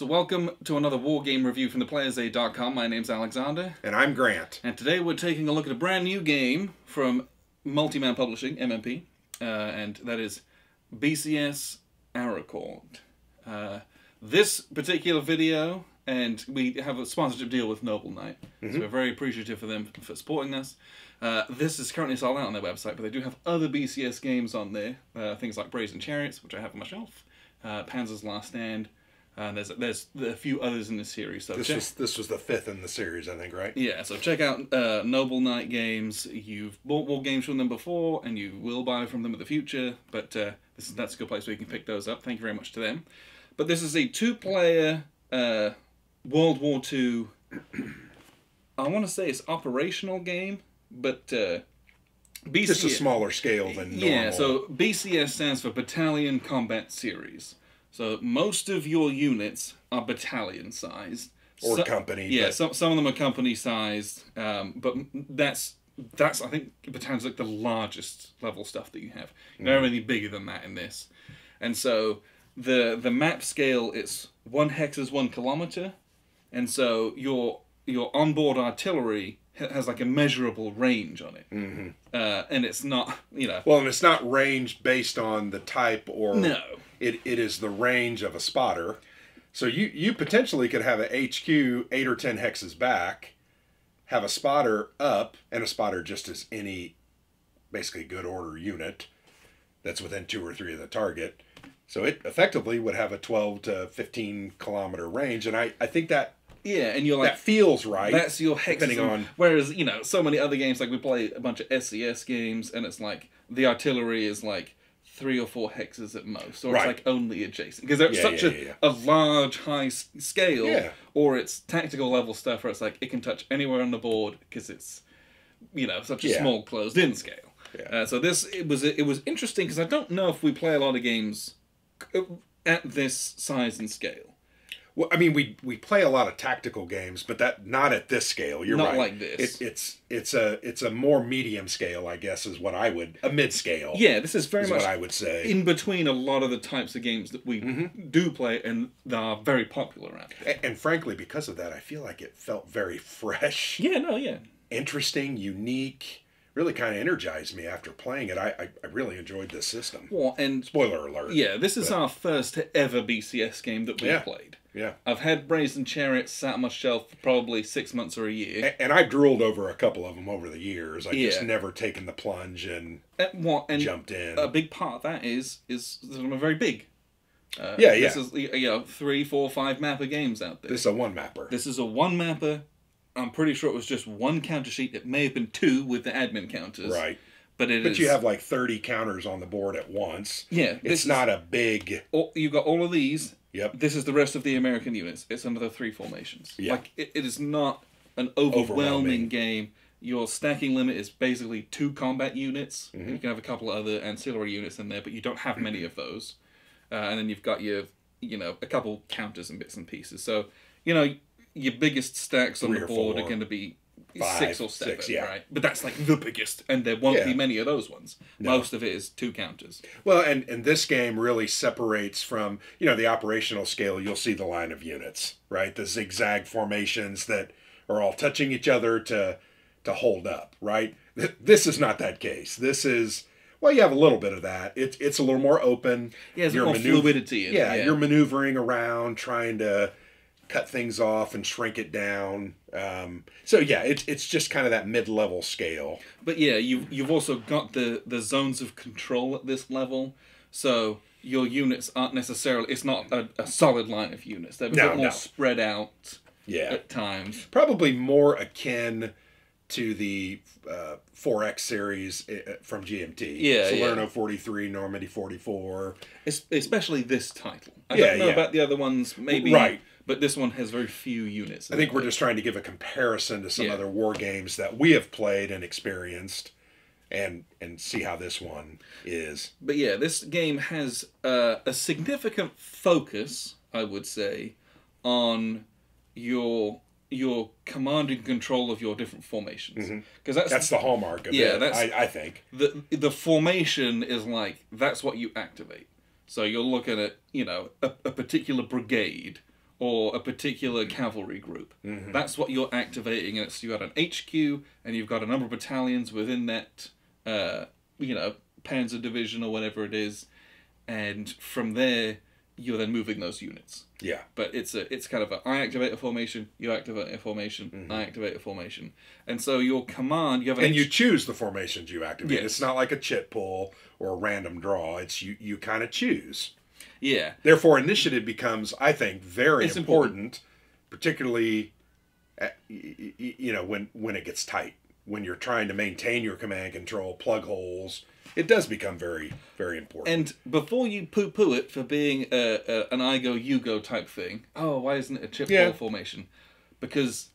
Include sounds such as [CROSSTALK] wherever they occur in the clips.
So welcome to another war game review from theplayersaid.com. My name's Alexander, And I'm Grant. and today we're taking a look at a brand new game from Multiman Publishing, MMP, uh, and that is BCS Arracourt. Uh, this particular video, and we have a sponsorship deal with Noble Knight, so we're very appreciative for them for supporting us. Uh, this is currently sold out on their website, but they do have other BCS games on there, uh, things like Brazen Chariots, which I have on my shelf, uh, Panzer's Last Stand, and there's there's a few others in the series. So This check- was this was the fifth in the series, I think, right? yeah, so check out uh, Noble Knight Games. You've bought more games from them before, and you will buy from them in the future. But uh, this is that's a good place where you can pick those up. Thank you very much to them. But this is a two-player uh, World War II. I want to say it's operational game, but uh, BCS. Just a smaller scale than normal. Yeah, so BCS stands for Battalion Combat Series. So most of your units are battalion sized. Or So- company, Yeah, but- some some of them are company sized, um, but that's that's I think battalion's like the largest level stuff that you have. You don't have anything bigger than that in this, and so the the map scale it's one hex is one kilometer, and so your your onboard artillery has like a measurable range on it, mm-hmm. uh, and it's not you know Well, and it's not ranged based on the type or No. It it is the range of a spotter. So you you potentially could have a HQ eight or ten hexes back, have a spotter up, and a spotter just as any basically good order unit that's within two or three of the target. So it effectively would have a twelve to fifteen kilometer range, and I, I think that yeah, and you're like that feels right. That's your hexes. depending on Whereas, you know, so many other games, like we play a bunch of SES games, and it's like the artillery is like three or four hexes at most, or Right. it's like only adjacent. Because there's Yeah, such yeah, a, a large, high scale, Yeah. or it's tactical level stuff where it's like it can touch anywhere on the board because it's, you know, such a small closed in scale. Yeah. Uh, so this it was it was interesting because I don't know if we play a lot of games uh, at this size and scale. Well, I mean, we we play a lot of tactical games, but that not at this scale. You're Not right. like this. It, it's it's a it's a more medium scale, I guess, is what I would a mid scale. Yeah, this is very is much what I would say. in between a lot of the types of games that we mm-hmm. do play and that are very popular out there. A- and frankly, because of that, I feel like it felt very [LAUGHS] fresh, Yeah, no, yeah. interesting, unique. Really kind of energized me after playing it. I, I I really enjoyed this system. Well, and Spoiler alert. yeah, this is our first ever BCS game that we've Yeah. played. Yeah. I've had Brazen Chariots sat on my shelf for probably six months or a year. A- And I've drooled over a couple of them over the years. I've just never taken the plunge and And, what, and jumped in. a big part of that is is that I'm a very big. Uh, Yeah, yeah. This is you know three, four, five mapper games out there. this is a one mapper. This is a one mapper. I'm pretty sure it was just one counter sheet. It may have been two with the admin counters. Right. But it But is- you have like 30 counters on the board at once. Yeah, It's is- not a big. all, you've got all of these. Yep. This is the rest of the American units. It's another three formations. Yeah. Like it, it is not an overwhelming, Overwhelming. game. Your stacking limit is basically two combat units. Mm-hmm. You can have a couple of other ancillary units in there, but you don't have many of those. Uh, and then you've got your, you know, a couple counters and bits and pieces. So, you know, your biggest stacks on Three the or board are four. going to be Five, six or seven, six, yeah. right? But that's like the biggest, and there won't Yeah. be many of those ones. Most of it is two counters. Well, and, and this game really separates from, you know, the operational scale. You'll see the line of units, right? The zigzag formations that are all touching each other to to hold up, right? This is not that case. This is, well, you have a little bit of that. It's it's a little more open. Yeah, there's more fluidity in it, yeah, yeah. you're maneuvering around, trying to cut things off and shrink it down. Um, so yeah, it's it's just kind of that mid level scale. But yeah, you've you've also got the the zones of control at this level, so your units aren't necessarily. It's not a, a solid line of units. They're a No, bit more no. spread out Yeah, at times. probably more akin to the uh, 4X series uh, from GMT. Yeah, Salerno yeah. 43, Normandy 44. Es- especially this title. I Yeah, don't know yeah. about the other ones, maybe. Right. But this one has very few units. I think we're just trying to give a comparison to some Yeah. other war games that we have played and experienced, and and see how this one is. But yeah, this game has uh, a significant focus, I would say, on your your command and control of your different formations. Because that's, That's the hallmark of Yeah, it. that's- I, I think. the the formation is like that's what you activate. So you're looking at you know a, a particular brigade or a particular cavalry group. That's what you're activating. And it's you got an HQ and you've got a number of battalions within that, uh, you know, Panzer division or whatever it is, and from there you're then moving those units. Yeah. But it's a it's kind of a I activate a formation, you activate a formation, I activate a formation, and so your command you have an And you choose the formations you activate. Yes. It's not like a chit pull or a random draw. It's you you kind of choose. Yeah Therefore, initiative becomes, I think, very important, important. particularly, uh, at, y- you know, when when it gets tight, when you're trying to maintain your command control, plug holes. It does become very very important. And before you poo poo it for being a, a, an I go, you go type thing, oh, why isn't it a chit Yeah. pull formation? Because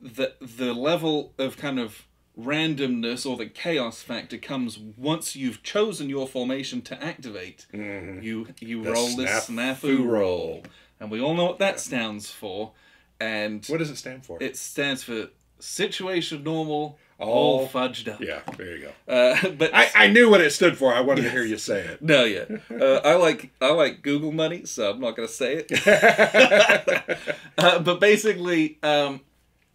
the the level of kind of randomness or the chaos factor comes once you've chosen your formation to activate. You you The roll this snafu roll, and we all know what that stands for. And what does it stand for? it stands for situation normal, All- all fudged up. yeah, there you go. [LAUGHS] Uh, but I, I knew what it stood for. I wanted to hear you say it. [LAUGHS] no, yeah. Uh, I like I like Google money, so I'm not gonna say it. [LAUGHS] uh, but basically, um,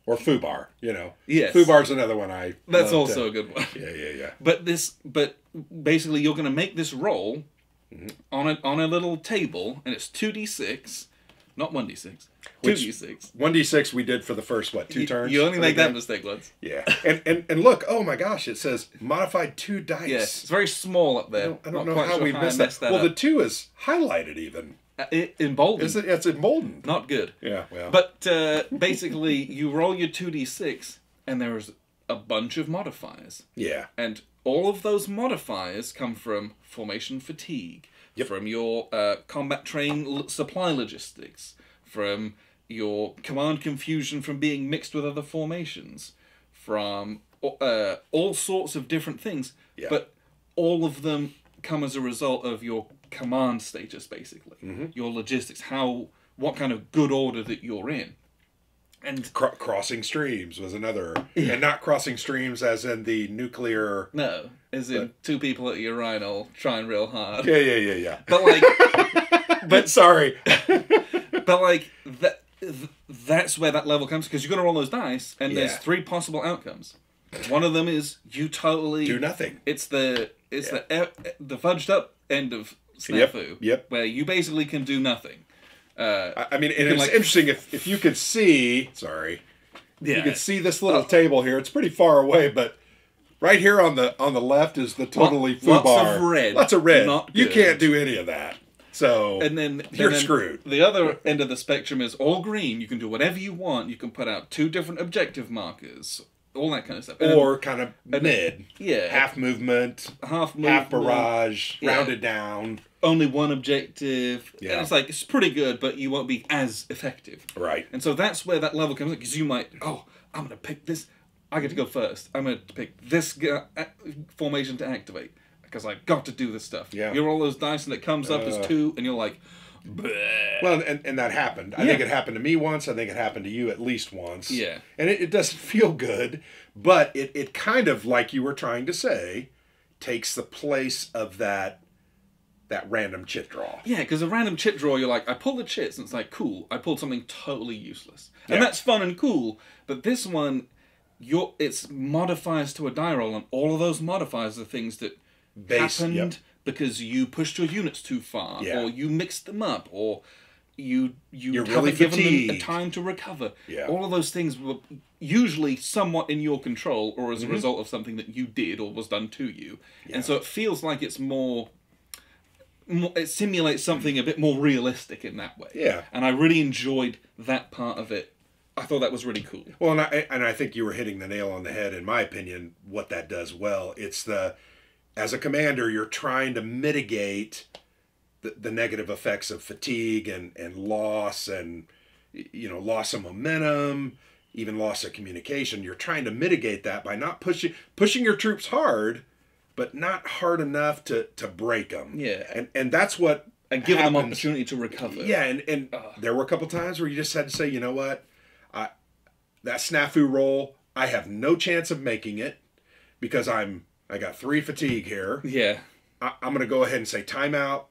Or Fubar, you know. Yes. Fubar's another one I. that's also to- a good one. Yeah, yeah, yeah. But this, but basically, you're gonna make this roll Mm-hmm. on a on a little table, and it's two d six, not one d six, 2d6. One d six we did for the first what two turns. You only make that game? mistake once. Yeah, and, and and look, oh my gosh, it says modified two dice. Yes, it's very small up there. I don't, I don't know how sure we I missed that. that well, the two is highlighted even. Uh, it emboldened. Is it? It's emboldened. Not good. Yeah, well. But uh, basically, you roll your 2d6, and there's a bunch of modifiers. yeah, And all of those modifiers come from formation fatigue, Yep. from your uh, combat train supply logistics, from your command confusion from being mixed with other formations, from uh, all sorts of different things. Yeah. But all of them come as a result of your command status, basically. Mm-hmm. Your logistics, how, what kind of good order that you're in. And Cro- crossing streams was another, and not crossing streams as in the nuclear. no, as in two people at your urinal trying real hard. Yeah, yeah, yeah, yeah. But like, [LAUGHS] But sorry. [LAUGHS] but like that. th- That's where that level comes because you're gonna roll those dice, and there's three possible outcomes. One of them is you totally Do nothing. It's the it's the e- the fudged up end of snafu. yep. Where you basically can do nothing. Uh, I I mean, it's like- interesting if, if you could see. Sorry, yeah. you could see this little table here. It's pretty far away, but right here on the on the left is the totally Lot- fubar. lots of red. Lots of red. Not you good. can't do any of that. So and then You're and then screwed. The other end of the spectrum is all green. You can do whatever you want. You can put out two different objective markers, all that kind of stuff. And or kind of mid, yeah, half movement, half movement, half barrage, Yeah. rounded down. only one objective. Yeah. And it's like it's pretty good, but you won't be as effective. Right. And so that's where that level comes in because you might, oh, I'm gonna pick this. I get to go first. I'm gonna pick this a- formation to activate because I've got to do this stuff. Yeah. You roll those dice and it comes up Uh. as two, and you're like. Well, and, and that happened. I think it happened to me once. I think it happened to you at least once. Yeah. And it, it doesn't [LAUGHS] feel good, but it, it kind of, like you were trying to say, takes the place of that that random chit draw. Yeah, because a random chit draw, you're like, I pull the chits, and it's like, cool, I pulled something totally useless, and Yeah. that's fun and cool. But this one, your it's modifiers to a die roll, and all of those modifiers are things that Base- happened yep. Because you pushed your units too far, Yeah. or you mixed them up, or you you You're haven't really given them a time to recover. Yeah. All of those things were usually somewhat in your control, or as Mm-hmm. a result of something that you did or was done to you, and so it feels like it's more more, it simulates something a bit more realistic in that way. Yeah. And I really enjoyed that part of it. I thought that was really cool. Well, and I, and I think you were hitting the nail on the head, in my opinion, what that does well. It's the, as a commander, you're trying to mitigate the, the negative effects of fatigue and, and loss and, you know, loss of momentum, even loss of communication. You're trying to mitigate that by not pushing, pushing your troops hard, but not hard enough to, to break them. Yeah. And, and that's what And giving them opportunity to recover. Yeah, and, and there were a couple times where you just had to say, you know what, I that snafu roll, I have no chance of making it because I'm I got three fatigue here. Yeah. I, I'm gonna go ahead and say timeout.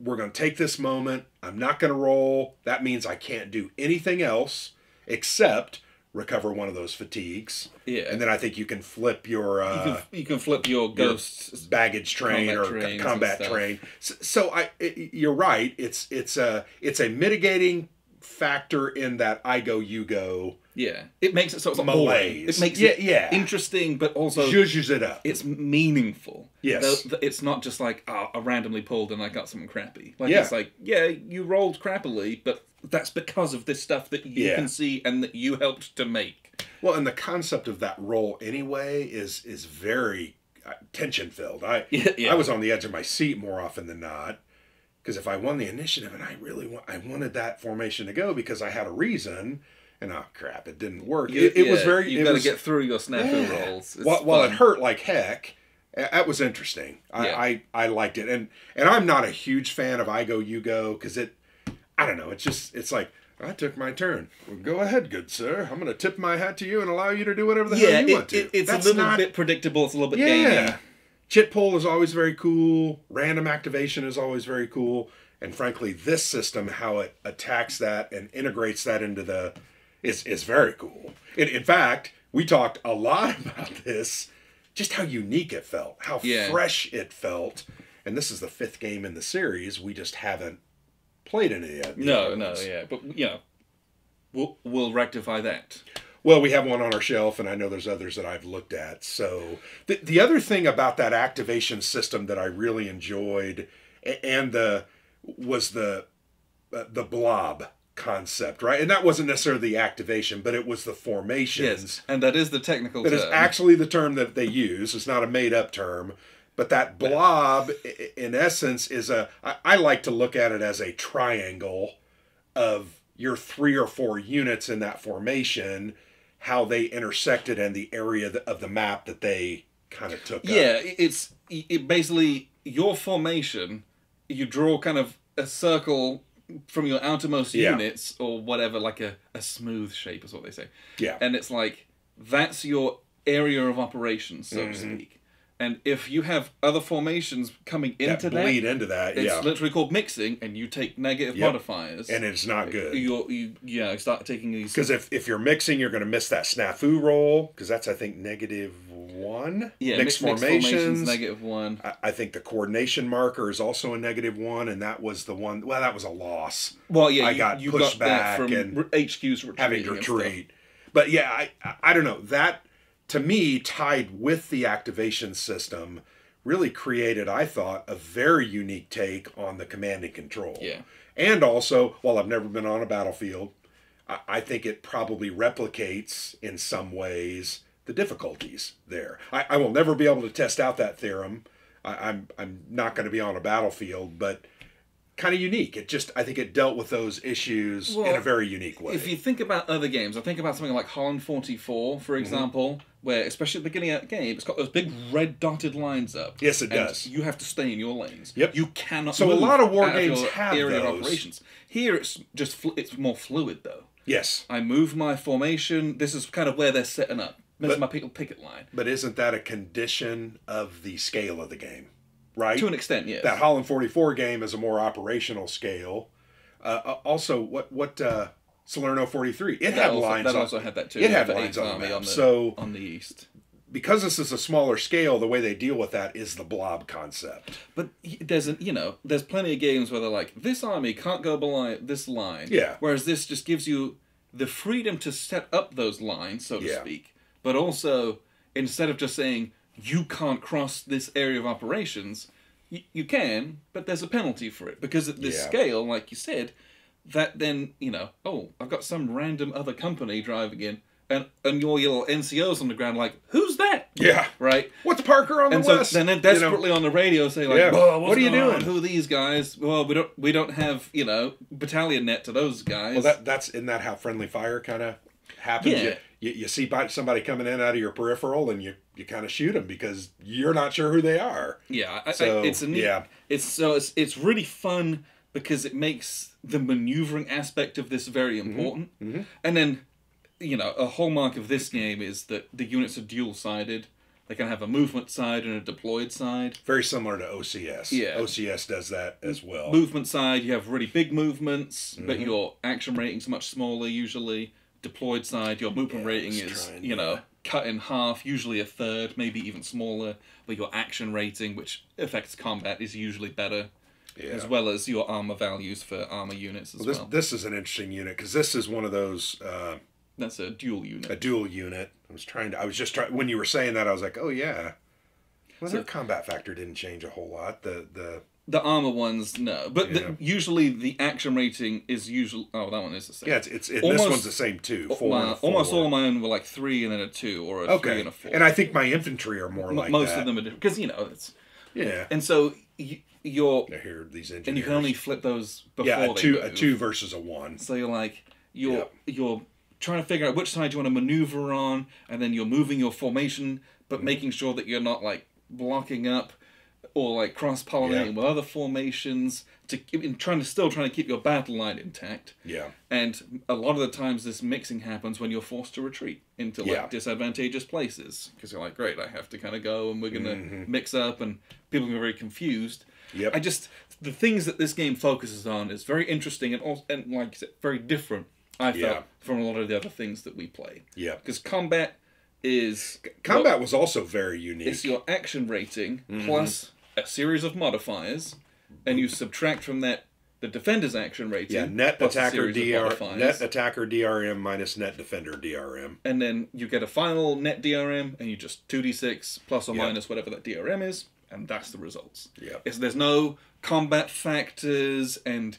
we're going to take this moment. I'm not going to roll. That means I can't do anything else except recover one of those fatigues. Yeah. And then I think you can flip your uh, you, can, you can flip your ghosts. baggage train combat or trains co- and combat train. So, so I, it, you're right. It's it's a it's a mitigating factor in that I go you go Yeah, it makes it so it's not Malaise. It makes Yeah, it yeah. interesting, but also zhuzhes it up. it's meaningful. Yes. The- the- it's not just like oh, I randomly pulled and I got something crappy. Like Yeah. it's like yeah, you rolled crappily, but that's because of this stuff that you Yeah. can see and that you helped to make. Well, and the concept of that roll anyway is is very uh, tension filled. I [LAUGHS] yeah. I was on the edge of my seat more often than not because if I won the initiative and I really want, I wanted that formation to go because I had a reason. And oh crap, it didn't work. It, it was very. You got to get through your snafu Yeah. rolls. It's While, while it hurt like heck, that was interesting. I, Yeah. I, I liked it, and and I'm not a huge fan of I go you go because it, I don't know. It's just it's like I took my turn. Well, go ahead, good sir. I'm going to tip my hat to you and allow you to do whatever the yeah, hell you it, want to. it- it's That's a little not- bit predictable. It's a little bit yeah. gamey. Chit pull is always very cool. Random activation is always very cool. And frankly, this system, how it attacks that and integrates that into the, is is very cool. In, in fact, we talked a lot [LAUGHS] about this, just how unique it felt, how Yeah. fresh it felt. And this is the fifth game in the series. We just haven't played any yet. No, no, yeah, but you know, we'll we'll rectify that. Well, we have one on our shelf, and I know there's others that I've looked at. So the the other thing about that activation system that I really enjoyed, and the was the uh, the blob concept, right? And that wasn't necessarily the activation, but it was the formations. Yes, and that is the technical That term. is actually the term that they use. It's not a made up term. But that blob, in essence, is a. I, I like to look at it as a triangle of your three or four units in that formation, how they intersected and the area of the map that they kind of took. up. Yeah, it- it's it basically your formation. You draw kind of a circle from your outermost Yeah. units or whatever, like a, a smooth shape is what they say. Yeah. And it's like that's your area of operations, so Mm-hmm. to speak. And if you have other formations coming that into that, bleed into that. it's Yeah. literally called mixing, and you take negative Yep. modifiers. And it's not good. You're, you yeah, you start taking these. Because if, if you're mixing, you're going to miss that snafu roll. Because that's, I think, negative one. Yeah, mixed, mixed, formations. negative one. I- I think the coordination marker is also a negative one, and that was the one. Well, that was a loss. Well, yeah, I you, got you pushed got that back from and HQ's having to retreat. But yeah, I- I don't know that to me tied with the activation system really created, I thought, a very unique take on the command and control. Yeah. And also, while I've never been on a battlefield, I, I think it probably replicates in some ways the difficulties there. I, I will never be able to test out that theorem. I, I'm I'm not going to be on a battlefield, but kind of unique. It just I think it dealt with those issues in a very unique way. If you think about other games, I think about something like Holland 44, Mm-hmm. for example, where, especially at the beginning of the game, it's got those big red dotted lines up. Yes, it and does. You have to stay in your lanes. Yep. You cannot So a lot of war games your have area those. operations. Here, it's just fl- it's more fluid, though. yes, I move my formation. This is kind of where they're setting up. This is my picket, picket line. but isn't that a condition of the scale of the game? Right. To an extent, yes. that Holland 44 game is a more operational scale. Uh, uh, also, what what uh, Salerno 43? It that had also, lines. that on, also had that too. It had lines on the on the, So on the east. because this is a smaller scale, the way they deal with that is the blob concept. But there's a, you know there's plenty of games where they're like this army can't go below this line. Yeah. Whereas this just gives you the freedom to set up those lines, so to Yeah. speak. But also instead of just saying you can't cross this area of operations, you, you can, but there's a penalty for it because at this Yeah. scale, like you said, that then you know oh I've got some random other company driving in. And, and your little NCOs on the ground, like, who's that? Yeah. Right? What's Parker on and the so west? then they're You know? desperately on the radio saying like, Yeah. "Whoa, what's What are you going on? doing?" Who are these guys? Well, we don't we don't have you know battalion net to those guys. Well, that that's isn't that how friendly fire kind of happens? Yeah. You, you, you see somebody coming in out of your peripheral, and you you kind of shoot them because you're not sure who they are. yeah, I, So, I, it's a neat, yeah. It's so it's it's really fun because it makes the maneuvering aspect of this very Mm-hmm. important. And then, you know, a hallmark of this game is that the units are dual sided. They can have a movement side and a deployed side. Very similar to OCS. Yeah. OCS does that as well. Movement side, you have really big movements, but Mm-hmm. your action rating's much smaller usually. Deployed side, your movement Yeah, rating is, trying, you know, yeah. cut in half, usually a third, maybe even smaller. But your action rating, which affects combat, is usually better, Yeah. as well as your armor values for armor units as Well, this well. this is an interesting unit because this is one of those uh, That's a dual unit. a dual unit. I was trying to. I was just trying when you were saying that. I was like, oh yeah. Well, So- their combat factor didn't change a whole lot. The the The armor ones, no. But Yeah. the, usually the action rating is usually. Oh, that one is the same. yeah, it's, it's it, Almost- this one's the same too. Four, Well, a almost all of my own were like three and then a two, or a three Okay, and a four. and I think my infantry are more M- like most that. of them are different because you know it's Yeah. and so y- you're I hear these engineers. and you can only flip those before yeah a two a two versus a one. So you're like you're you're trying to figure out which side you want to maneuver on, and then you're moving your formation, but Mm-hmm. making sure that you're not like blocking up or like cross pollinating Yeah. with other formations to keep, and trying to still trying to keep your battle line intact. Yeah. And a lot of the times, this mixing happens when you're forced to retreat into like Yeah. disadvantageous places because you're like, great, I have to kind of go, and we're gonna Mm-hmm. mix up, and people are very confused. Yep. I just the things that this game focuses on is very interesting and also, and like I said, very different. I felt Yeah. from a lot of the other things that we play Yeah. because combat is Combat was also very unique. it's your action rating Mm-hmm. plus a series of modifiers, and you subtract from that the defender's action rating. yeah, net attacker DR, net attacker DRM minus net defender DRM. and then you get a final net DRM, and you just two d six plus or Yeah. minus whatever that DRM is, and that's the results. Yeah. It's, there's no combat factors and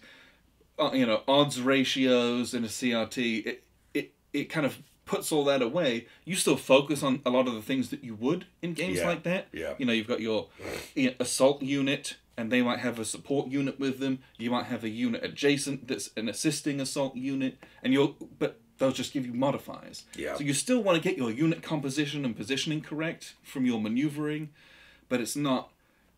uh, you know odds ratios in a CRT. It it it kind of puts all that away. You still focus on a lot of the things that you would in games Yeah. like that. Yeah. You know, you've got your you know, assault unit. And they might have a support unit with them. You might have a unit adjacent that's an assisting assault unit, and you'll. But they'll just give you modifiers. Yeah. So you still want to get your unit composition and positioning correct from your maneuvering, but it's not.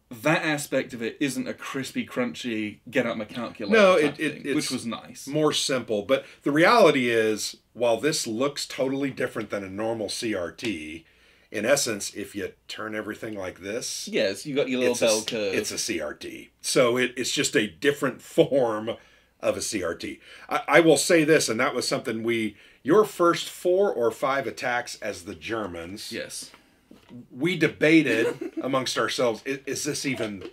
That aspect of it isn't a crispy, crunchy get out my calculator. No, it- it- thing, which was nice. more simple. But the reality is, while this looks totally different than a normal CRT, in essence, if you turn everything like this, Yes, you got your little it's bell a, curve. it's a CRT. So it, it's just a different form of a CRT. I, I will say this, and that was something we, your first four or five attacks as the Germans, yes. We debated [LAUGHS] amongst ourselves, is, is this even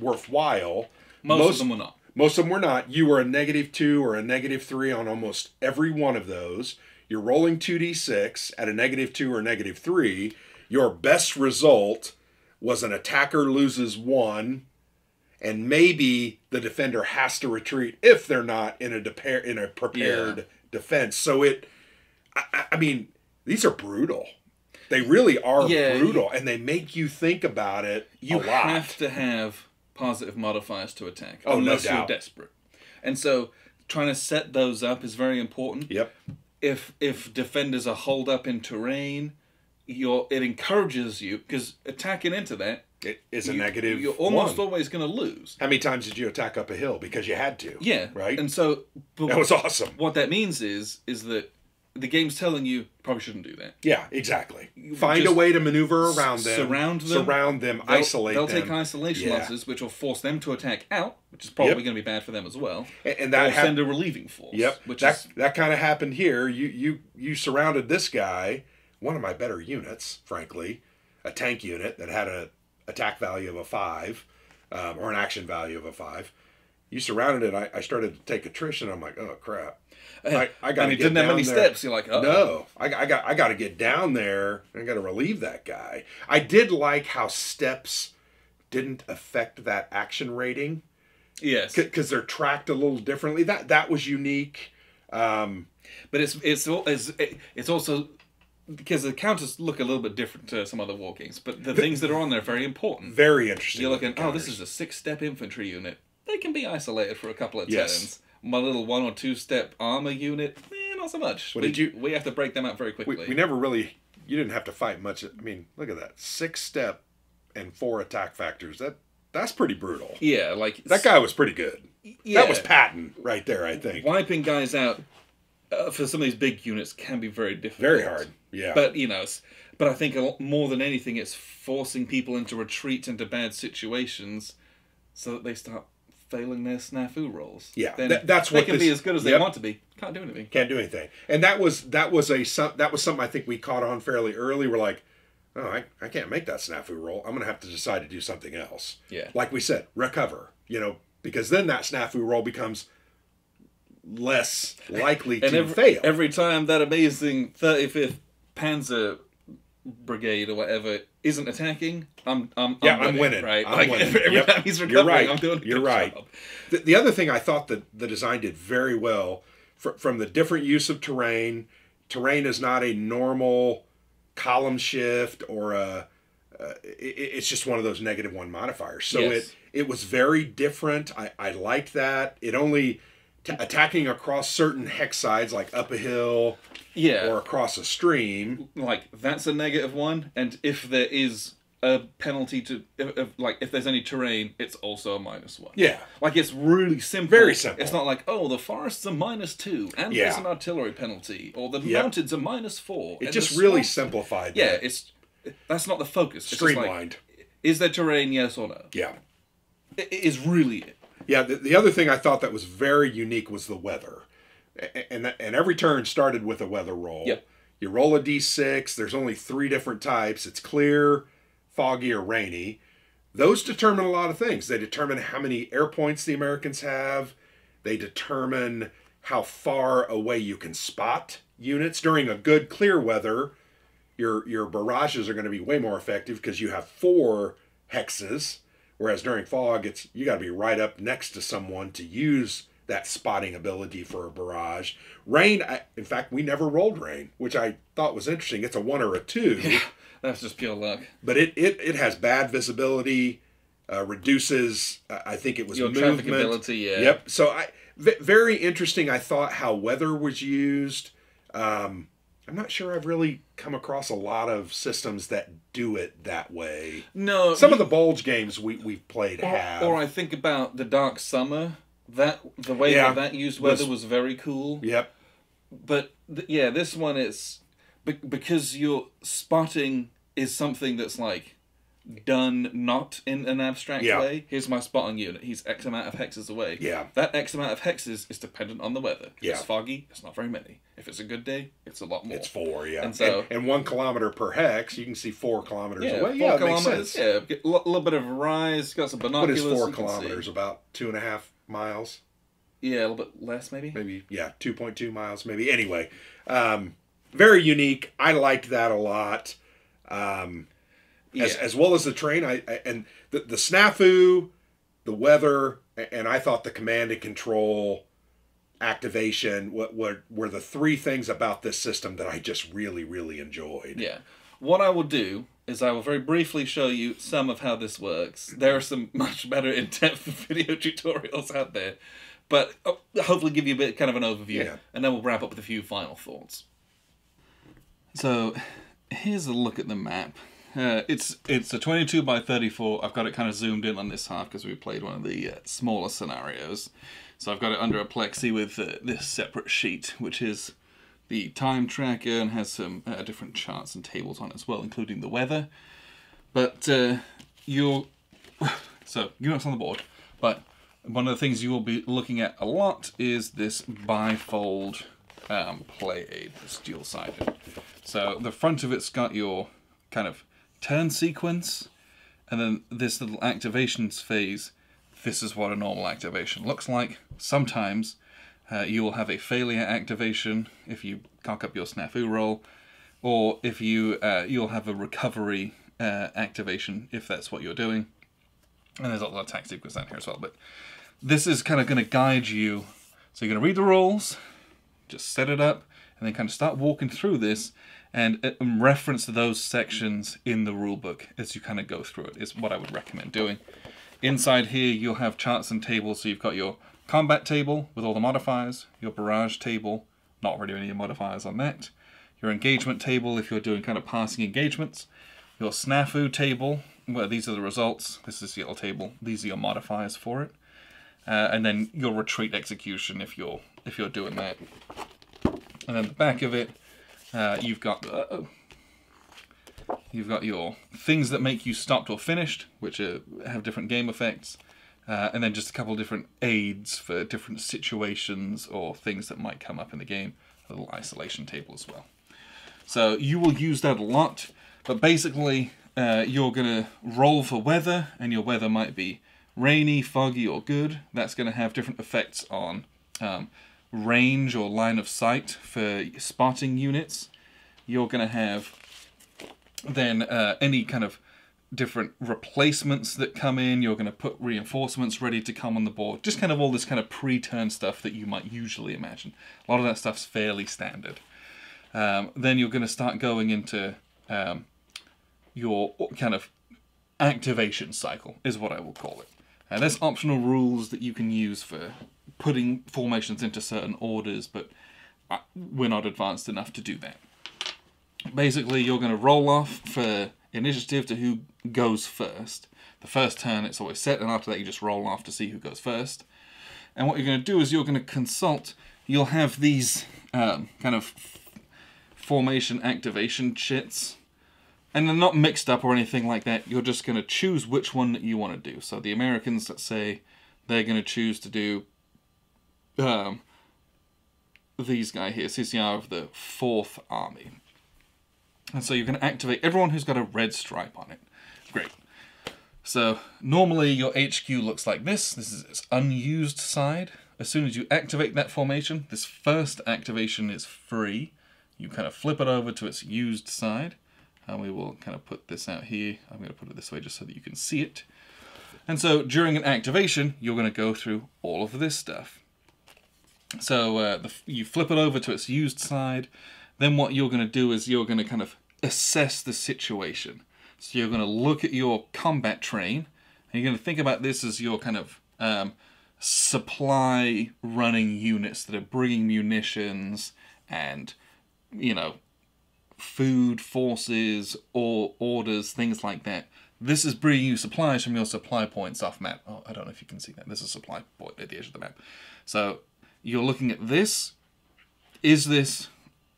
worthwhile? Most, of them were not. Most of them were not. You were a negative two or a negative three on almost every one of those. You're rolling 2d6 at a negative two or negative three. Your best result was an attacker loses one, and maybe the defender has to retreat if they're not in a depa- in a prepared Yeah. defense. So it, I, I- I mean, these are brutal. They really are Yeah, brutal, and they make you think about it You have to have positive modifiers to attack, Oh, no unless doubt. you're desperate. And so, trying to set those up is very important. Yep. if if defenders are holed up in terrain, you're it encourages you because attacking into that, It is a you, negative. You're almost one. always going to lose. How many times did you attack up a hill because you had to? Yeah, Right? And so, but That was awesome. what that means is is that the game's telling you probably shouldn't do that. Yeah, exactly. Find a way to maneuver around them. surround them. Surround them. They'll, isolate They'll them. take isolation Yeah. losses, which will force them to attack out, which is probably Yep. going to be bad for them as well. And, and Or that hap- send a relieving force. Yep. Which that is that kind of happened here. You you you surrounded this guy, one of my better units, frankly, a tank unit that had a attack value of a five, um, or an action value of a five. You surrounded it. I, I started to take attrition. I'm like, oh crap. I, I got and he didn't have many steps. You're like, oh No, I, I got I got to get down there. I got to relieve that guy. I did like how steps didn't affect that action rating yes. because they're tracked a little differently. That that was unique. Um, But it's it's it's it's also because the counters look a little bit different to some other war games, but the things that are on there are very important. very interesting. You're looking, oh, this is a six-step infantry unit. They can be isolated for a couple of Yes. turns. My little one or two-step armor unit, eh, not so much. What we, did you- We have to break them out very quickly. we, we never really. You didn't have to fight much. I mean, look at that six step and four attack factors. That that's pretty brutal. yeah, like That guy was pretty good. Yeah, That was Patton right there. I think. wiping guys out uh, for some of these big units can be very difficult. Very hard. Yeah. But you know, but I think a lot, more than anything, it's forcing people into retreat into bad situations, so that they start failing their snafu rolls. Yeah, then that- that's they what can be as good as they want to be. Can't do anything. can't do anything. And that was that was a that was something I think we caught on fairly early. We're like, oh, I, I can't make that snafu roll. I'm gonna have to decide to do something else. Yeah. Like we said, recover. You know, because then that snafu roll becomes less likely to every, fail. every time that amazing 35th Panzer Brigade or whatever isn't attacking, I'm I'm Yeah, I'm I'm winning. right? I'm like winning. every, Yep. time he's You're recovering, right. I'm doing a You're good right. job. The, the other thing I thought that the design did very well fr- from the different use of terrain. Terrain is not a normal column shift or a. Uh, it, it's just one of those negative one modifiers. So Yes. it it was very different. I I liked that. It only attacking across certain hex sides like up a hill Yeah, or across a stream. like that's a negative one, and if there is a penalty to if, if, like if there's any terrain, it's also a minus one. Yeah. Like it's really simple. Very simple. It's not like oh the forest's a minus two and Yeah. there's an artillery penalty or the Yep. mountain's a minus four. It just really swamp- simplified. yeah. that. It's that's not the focus. It's just like, streamlined. is there terrain? Yes or no? yeah. It, it is really it. Yeah, the, the other thing I thought that was very unique was the weather. A- And, and every turn started with a weather roll. Yep. You roll a d6, there's only three different types it's clear, foggy, or rainy. Those determine a lot of things. They determine how many air points the Americans have, they determine how far away you can spot units. During a good clear weather, your, your barrages are going to be way more effective because you have four hexes. Whereas during fog, it's you got to be right up next to someone to use that spotting ability for a barrage. Rain, I, in fact, we never rolled rain, which I thought was interesting. It's a one or a two, [LAUGHS] Yeah, That's just pure luck. but it, it it has bad visibility, uh, reduces. Uh, I think it was Your movement. trafficability, yeah. Yep. So I v- very interesting. I thought how weather was used. Um, I'm not sure I've really come across a lot of systems that do it that way. No, Some you- of the bulge games we we've played or, have. or I think about the Dark Summer. That the way Yeah. that that used weather Was- was very cool. Yep. but th- yeah, this one is be- because your spotting is something that's like done not in an abstract Yeah. way. Here's my spotting unit. He's X amount of hexes away. Yeah. That X amount of hexes is dependent on the weather. If Yeah. it's foggy, it's not very many. If it's a good day, it's a lot more. It's four, yeah. And so- and, one kilometer per hex, you can see four kilometers yeah, away. four Yeah, kilometers. Yeah, a little bit of a rise. Got some What binoculars. is four you can see. kilometers? About two and a half miles, Yeah, a little bit less maybe. maybe. Yeah, two point two miles, maybe. Anyway, um, very unique. I liked that a lot. Um, Yeah. as well as the train. I, I and the the snafu, the weather, and I thought the command and control activation what were, were the three things about this system that I just really really enjoyed. Yeah. What I will do is I will very briefly show you some of how this works. There are some [LAUGHS] much better in-depth [LAUGHS] video tutorials out there, but uh, hopefully give you a bit kind of an overview, Yeah. and then we'll wrap up with a few final thoughts. So, here's a look at the map. Uh, it's it's a 22 by 34. I've got it kind of zoomed in on this half because we played one of the uh, smaller scenarios. So I've got it under a plexi with uh, this separate sheet, which is the time tracker and has some uh, different charts and tables on it as well, including the weather. But uh, you'll [SIGHS] so units on the board. But one of the things you will be looking at a lot is this bifold um, play aid, this dual sided. So the front of it's got your kind of turn sequence, and then this little activations phase. This is what a normal activation looks like. Sometimes uh, you will have a failure activation if you cock up your snafu roll, or if you uh, you'll have a recovery uh, activation if that's what you're doing. And there's a lot of attack sequence down here as well. But this is kind of going to guide you. So you're going to read the rules, just set it up, and then kind of start walking through this and uh, reference those sections in the rulebook as you kind of go through it. Is what I would recommend doing. Inside here, you'll have charts and tables. So you've got your combat table with all the modifiers, your barrage table, not really any modifiers on that, your engagement table if you're doing kind of passing engagements, your snafu table, well, these are the results. This is your table. These are your modifiers for it, uh, and then your retreat execution if you're if you're doing that. And then the back of it, uh, you've got uh, you've got your things that make you stopped or finished, which are, have different game effects, uh, and then just a couple different aids for different situations or things that might come up in the game. A little isolation table as well. So you will use that a lot, but basically uh, you're going to roll for weather, and your weather might be rainy, foggy, or good. That's going to have different effects on um, range or line of sight for spotting units. You're going to have then uh, any kind of different replacements that come in. You're going to put reinforcements ready to come on the board. Just kind of all this kind of pre-turn stuff that you might usually imagine. A lot of that stuff's fairly standard. Um, then you're going to start going into um, your kind of activation cycle, is what I will call it. There's optional rules that you can use for putting formations into certain orders, but uh, we're not advanced enough to do that. Basically, you're going to roll off for initiative to who goes first. The first turn, it's always set, and after that, you just roll off to see who goes first. And what you're going to do is you're going to consult. You'll have these um, kind of formation activation chits. And they're not mixed up or anything like that. You're just going to choose which one that you want to do. So the Americans, let's say, they're going to choose to do um, these guy here, CCR of the 4th Army. And so you're going to activate everyone who's got a red stripe on it. Great. So normally your HQ looks like this. This is its unused side. As soon as you activate that formation, this first activation is free. You kind of flip it over to its used side. And we will kind of put this out here. I'm going to put it this way just so that you can see it. And so during an activation, you're going to go through all of this stuff. So uh, the, you flip it over to its used side. Then what you're going to do is you're going to kind of assess the situation. So you're going to look at your combat train, and you're going to think about this as your kind of um, supply running units that are bringing munitions and, you know, food, forces, or orders, things like that. This is bringing you supplies from your supply points off map. Oh, I don't know if you can see that. There's a supply point at the edge of the map. So you're looking at this. Is this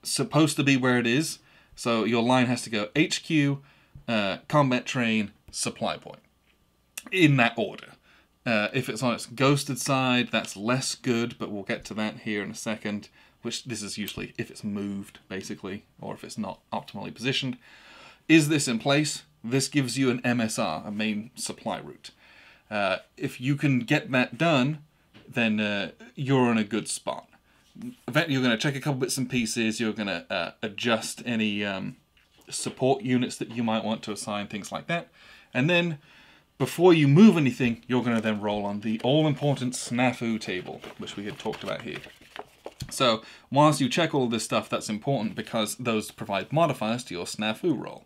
supposed to be where it is? So your line has to go HQ, uh, combat train, supply point. In that order. Uh, if it's on its ghosted side, that's less good, but we'll get to that here in a second. Which this is usually if it's moved, basically, or if it's not optimally positioned. Is this in place? This gives you an MSR, a main supply route. Uh, if you can get that done, then uh, you're in a good spot Eventually, you're going to check a couple bits and pieces. You're going to uh, adjust any um, support units that you might want to assign, things like that. And then before you move anything, you're going to then roll on the all-important snafu table, which we had talked about here. So whilst you check all this stuff, that's important because those provide modifiers to your snafu roll.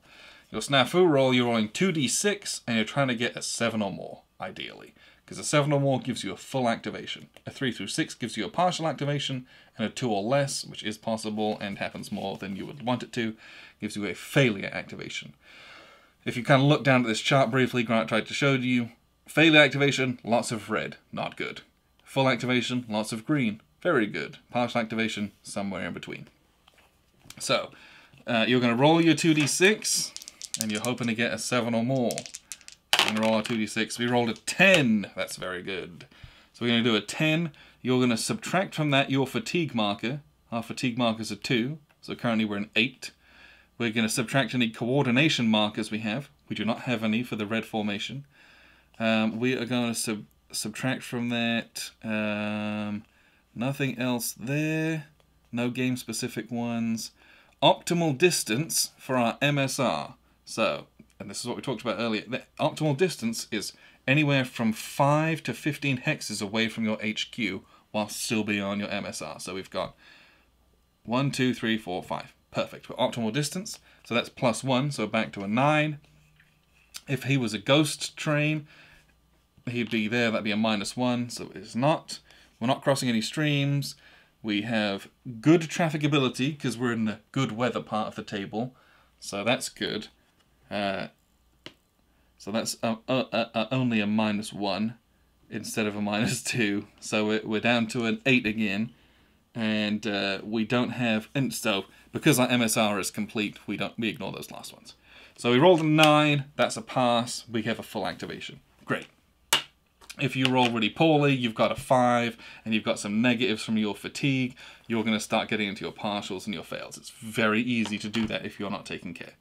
Your snafu roll, you're rolling 2d6 and you're trying to get a 7 or more, ideally because a 7 or more gives you a full activation. A 3 through 6 gives you a partial activation, and a 2 or less, which is possible and happens more than you would want it to, gives you a failure activation. If you kind of look down at this chart briefly, Grant tried to show you, failure activation, lots of red, not good. Full activation, lots of green, very good. Partial activation, somewhere in between. So, uh, you're going to roll your 2d6, and you're hoping to get a 7 or more and roll a 2d6. We rolled a 10. That's very good. So we're going to do a 10. You're going to subtract from that your fatigue marker. Our fatigue markers are 2, so currently we're an 8. We're going to subtract any coordination markers we have. We do not have any for the red formation. Um, we are going to sub subtract from that um, nothing else there. No game-specific ones. Optimal distance for our MSR. So and this is what we talked about earlier, the optimal distance is anywhere from 5 to 15 hexes away from your HQ while still being on your MSR. So we've got 1, 2, 3, 4, 5. Perfect. For optimal distance, so that's plus 1, so back to a 9. If he was a ghost train, he'd be there, that'd be a minus 1, so it's not. We're not crossing any streams. We have good trafficability, because we're in the good weather part of the table, so that's good. Uh, so that's uh, uh, uh, only a minus 1 instead of a [LAUGHS] minus 2. So we're, we're down to an 8 again. and uh, we don't have, and so because our MSR is complete, we don't we ignore those last ones. So we rolled a nine, that's a pass, we have a full activation. Great. If you roll really poorly, you've got a five, and you've got some negatives from your fatigue, you're going to start getting into your partials and your fails. It's very easy to do that if you're not taking care.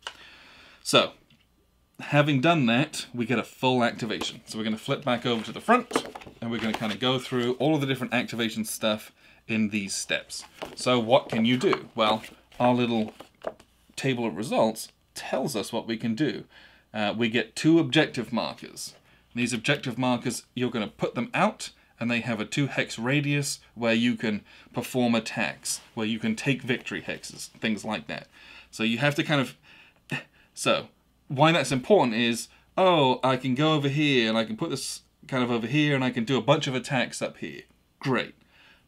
So, having done that, we get a full activation. So we're going to flip back over to the front, and we're going to kind of go through all of the different activation stuff in these steps. So what can you do? Well, our little table of results tells us what we can do. Uh, we get two objective markers. These objective markers, you're going to put them out, and they have a two hex radius where you can perform attacks, where you can take victory hexes, things like that. So you have to kind of. [LAUGHS] So, why that's important is oh, I can go over here and I can put this kind of over here and I can do a bunch of attacks up here. Great.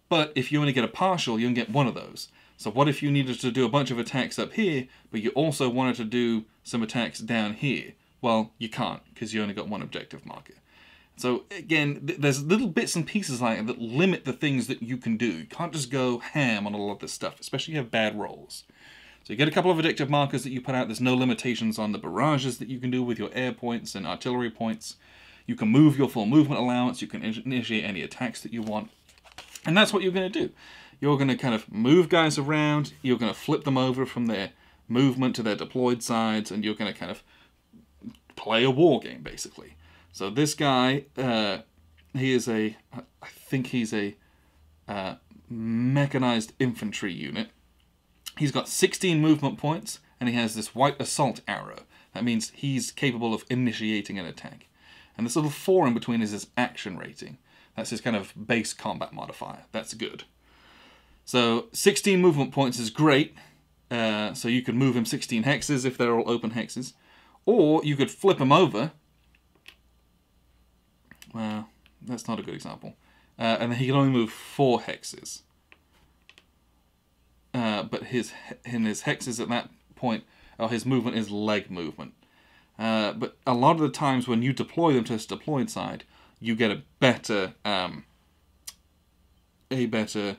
But if you only get a partial, you can get one of those. So what if you needed to do a bunch of attacks up here, but you also wanted to do some attacks down here? Well, you can't, because you only got one objective marker. So again, th there's little bits and pieces like that limit the things that you can do. You can't just go ham on all of this stuff, especially if you have bad rolls. So you get a couple of addictive markers that you put out. There's no limitations on the barrages that you can do with your air points and artillery points. You can move your full movement allowance. You can initiate any attacks that you want. And that's what you're going to do. You're going to kind of move guys around. You're going to flip them over from their movement to their deployed sides. And you're going to kind of play a war game, basically. So this guy, uh, he is a, I think he's a uh, mechanized infantry unit. He's got 16 movement points, and he has this white assault arrow. That means he's capable of initiating an attack. And this little four in between is his action rating. That's his kind of base combat modifier. That's good. So 16 movement points is great. Uh, so you can move him 16 hexes if they're all open hexes. Or you could flip him over. Well, that's not a good example. Uh, and he can only move four hexes. Uh, but his in his hexes at that point, oh, his movement is leg movement. Uh, but a lot of the times when you deploy them to his deployed side, you get a better, um, a better,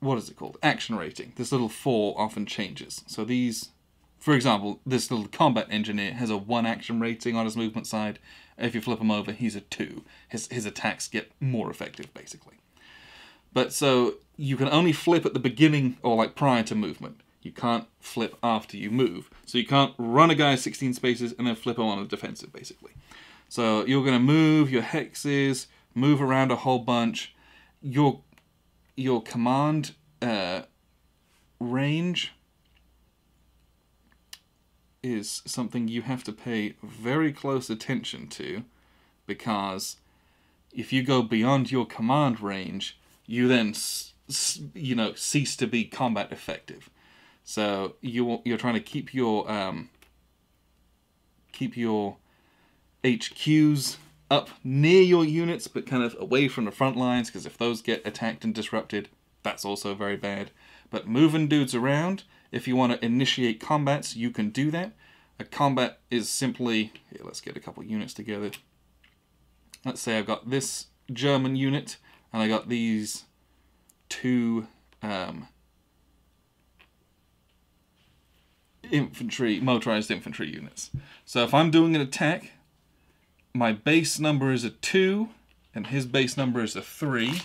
what is it called? Action rating. This little four often changes. So these for example, this little combat engineer has a 1 action rating on his movement side. If you flip him over, he's a 2. His, his attacks get more effective, basically. But so, you can only flip at the beginning or like prior to movement. You can't flip after you move. So you can't run a guy 16 spaces and then flip him on a defensive, basically. So you're going to move your hexes, move around a whole bunch. Your, your command uh, range is something you have to pay very close attention to because if you go beyond your command range, you then you know cease to be combat effective. So you you're trying to keep your um, keep your HQs up near your units, but kind of away from the front lines because if those get attacked and disrupted, that's also very bad. But moving dudes around if you want to initiate combats, you can do that. A combat is simply, here, let's get a couple units together. Let's say I've got this German unit, and I got these two um, infantry, motorized infantry units. So if I'm doing an attack, my base number is a 2, and his base number is a 3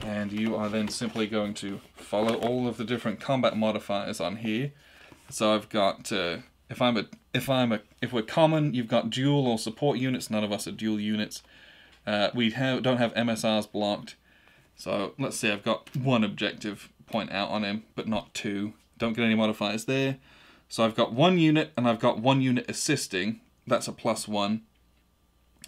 and you are then simply going to follow all of the different combat modifiers on here. So I've got uh, if I'm a if I'm a if we're common, you've got dual or support units. None of us are dual units. Uh, we have don't have MSRs blocked. So let's say I've got one objective point out on him, but not two. Don't get any modifiers there. So I've got one unit and I've got one unit assisting. That's a plus one.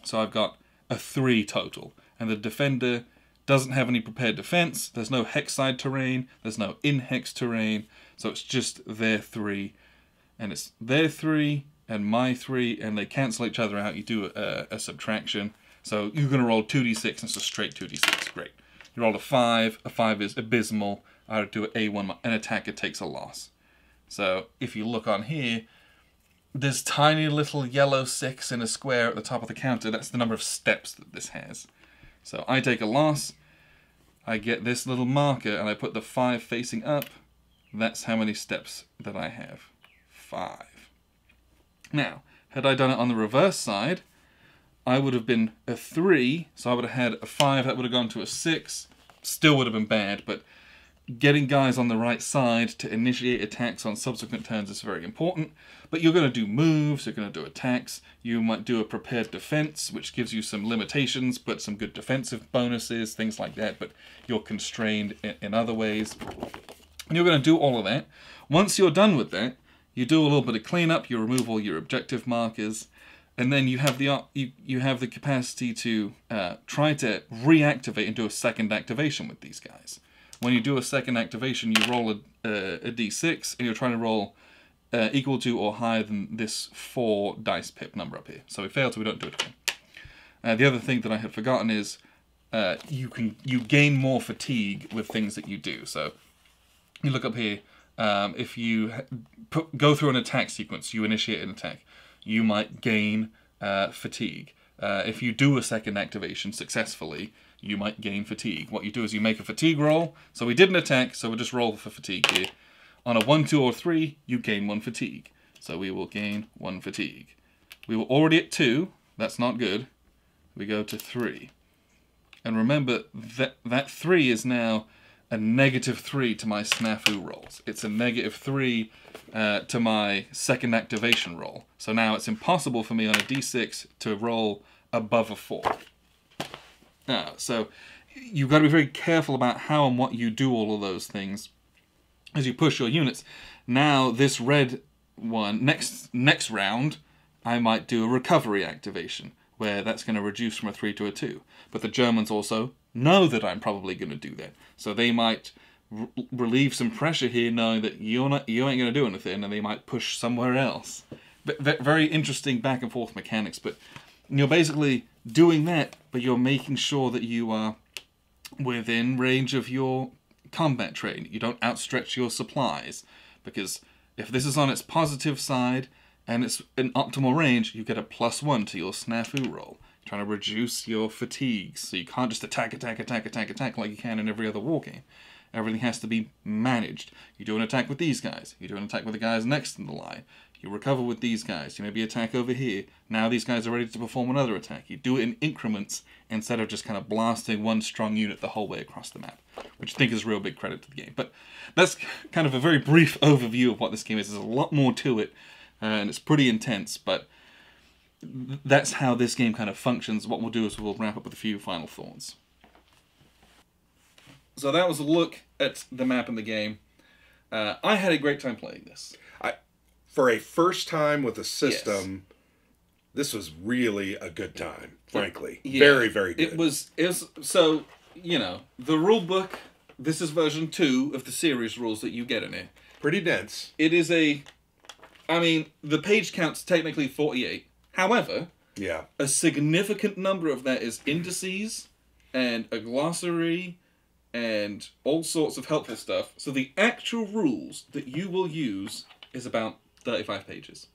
So I've got a three total. And the defender doesn't have any prepared defense. There's no hex side terrain. There's no in hex terrain. So it's just their three. And it's their three and my three, and they cancel each other out. You do a, a subtraction. So you're going to roll 2d6, and it's a straight 2d6. Great. You roll a 5. A 5 is abysmal. I would do an A1. An attacker it takes a loss. So if you look on here, this tiny little yellow 6 in a square at the top of the counter, that's the number of steps that this has. So I take a loss. I get this little marker and I put the five facing up. That's how many steps that I have. Five. Now, had I done it on the reverse side, I would have been a three, so I would have had a five, that would have gone to a six. Still would have been bad, but getting guys on the right side to initiate attacks on subsequent turns is very important. But you're going to do moves, you're going to do attacks, you might do a prepared defense, which gives you some limitations, but some good defensive bonuses, things like that, but you're constrained in, other ways. And you're going to do all of that. Once you're done with that, you do a little bit of cleanup, you remove all your objective markers, and then you have the you, you have the capacity to uh, try to reactivate and do a second activation with these guys. When you do a second activation, you roll a D6, and you're trying to roll uh, equal to or higher than this four dice pip number up here. So we fail, so we don't do it again. Uh, the other thing that I had forgotten is uh, you can you gain more fatigue with things that you do. So you look up here. Um, if you put, go through an attack sequence, you initiate an attack, you might gain uh, fatigue. Uh, if you do a second activation successfully, you might gain fatigue. What you do is you make a fatigue roll. So we did an attack, so we'll just roll for fatigue here. On a 1, 2, or 3, you gain 1 fatigue. So we will gain 1 fatigue. We were already at 2. That's not good. We go to 3. And remember, that, that 3 is now a negative 3 to my snafu rolls. It's a negative 3 uh, to my second activation roll. So now it's impossible for me on a d6 to roll above a 4. So you've got to be very careful about how and what you do all of those things as you push your units. Now this red one, next next round, I might do a recovery activation, where that's going to reduce from a 3 to a 2. But the Germans also know that I'm probably going to do that. So they might relieve some pressure here knowing that you're not you ain't going to do anything and they might push somewhere else. But very interesting back and forth mechanics, but you're basically doing that, but you're making sure that you are within range of your combat train. You don't outstretch your supplies, because if this is on its positive side and it's in optimal range, you get a plus one to your snafu roll. You're trying to reduce your fatigues, so you can't just attack, attack, attack, attack, attack like you can in every other war game. Everything has to be managed. You do an attack with these guys. You do an attack with the guys next in the line. You recover with these guys. You maybe attack over here. Now these guys are ready to perform another attack. You do it in increments instead of just kind of blasting one strong unit the whole way across the map, which I think is real big credit to the game. But that's kind of a very brief overview of what this game is. There's a lot more to it, uh, and it's pretty intense, but that's how this game kind of functions. What we'll do is we'll wrap up with a few final thoughts. So that was a look at the map and the game. Uh, I had a great time playing this for a first time with a system, yes. this was really a good time. Frankly, yeah. very very good. It was. It was so you know the rule book. This is version two of the series rules that you get in it. Pretty dense. It is a. I mean, the page count's technically forty-eight. However, yeah, a significant number of that is indices and a glossary and all sorts of helpful stuff. So the actual rules that you will use is about 35 pages.